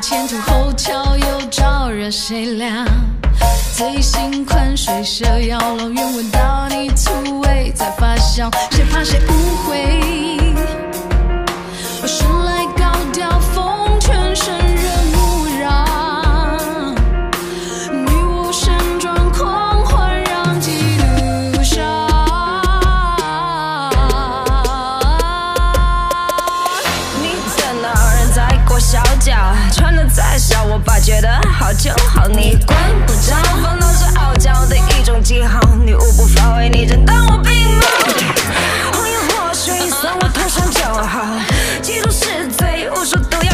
前凸后翘，又招惹谁俩？醉心宽水蛇腰，老远闻到你吐。小脚，穿的再少，我爸觉得好就好。你管不着，烦恼是傲娇的一种记号。你无不发威，你真当我病吗？红颜祸水，算我头上就好。记住是罪，无数毒药。